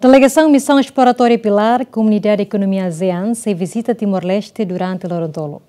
Delegação Missão Exploratória Pilar, Comunidade Economia ASEAN, se visita Timor-Leste durante o Lorontolo.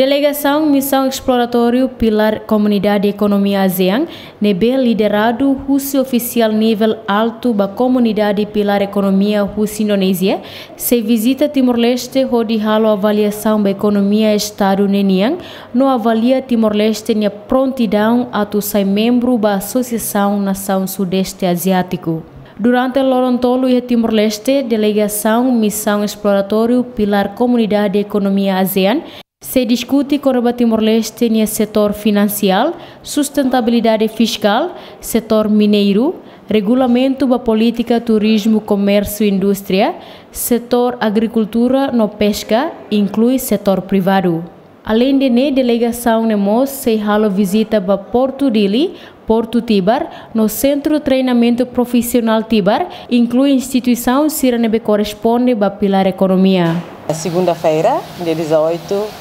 Delegação Missão Exploratório Pilar Comunidade Economia ASEAN, nebe liderado Rússia Oficial Nível Alto da Comunidade Pilar Economia Rússia Indonésia, se visita Timor-Leste onde halo avaliação da economia Estado Nenian, no avalia Timor-Leste na prontidão a ser membro da Associação Nação Sudeste Asiático. Durante Lorontolo e Timor-Leste, delegação Missão Exploratório Pilar Comunidade Economia ASEAN se discute com o Timor-Leste no setor financeiro, sustentabilidade fiscal, setor mineiro, regulamento da política turismo, comércio e indústria, setor agricultura no pesca, inclui setor privado. Além de ne delegação nemos se halo visita para Porto Dili, Porto Tibar, no Centro de Treinamento Profissional Tibar, inclui instituição Siranebe corresponde para Pilar Economia. Segunda-feira, dia 18, eh,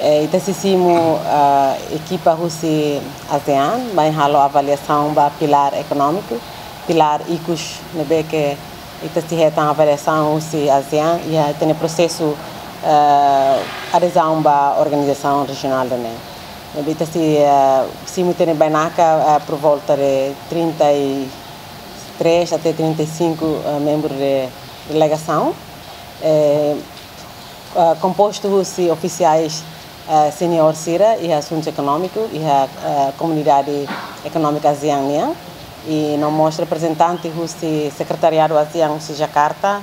Itasissimo a equipa Russi ASEAN vai halo avaliação ba pilar econômico, pilar ICUS, nebe que itasi retan avaliação Russi ASEAN e tem processo uh, adesão ba organização regional da NE. Nebe itasi uh, simu tem banaka uh, por volta de 33 até 35 uh, membros de delegação. Uh, composto Russi oficiais uh, Senior Sira e Assuntos Econômicos e a uh, Comunidade Econômica ASEAN e não mostra representante do Secretariado ASEAN de Jakarta.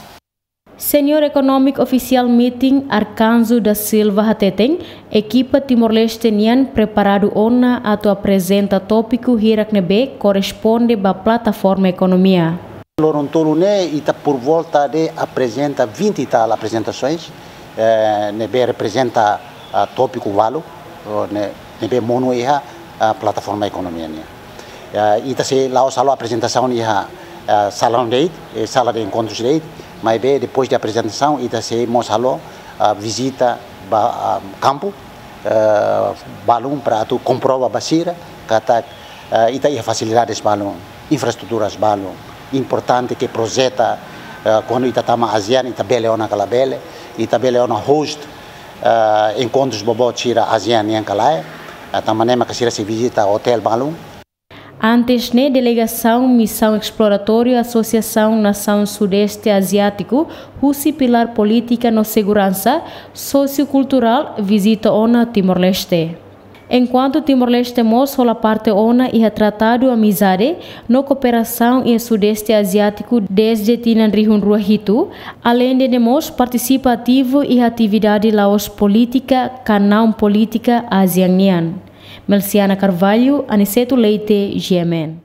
Senhor Econômico Oficial Meeting Arcanzo da Silva Hateteng, equipa Timor-Leste Nian preparado ona ato apresenta tópico Hiraknebe corresponde à plataforma Economia. Lorontolo né, está por volta de apresenta 20 tal apresentações, eh, nebe representa tópico valo ne nebe mono iha plataforma economia nia. Ita se lao salo apresentação iha uh, salão date eh, sala de encontros date mas be depois da apresentação ita se mo salo uh, visita ba campo balum para tu comprova basira kata ita ia facilidades balum infraestruturas balum importante que projeta quando ita tama ASEAN ita bele ona kala bele ita bele ona host uh, encontros bobo tira ASEAN yang kalai uh, tamanema kasira se visita hotel Balum Antes, na delegação Missão Exploratória Associação Nação Sudeste Asiático, Rússia Pilar Política no Segurança Sociocultural visita ONA Timor-Leste. Enquanto Timor-Leste mostra a parte ONA e a tratado amizade na cooperação em Sudeste Asiático desde Tinan Rihun Ruahitu, além de demos participativo e atividade laos política, canal política asianian. Melciana Carvalho, Aniceto Leite, GMN.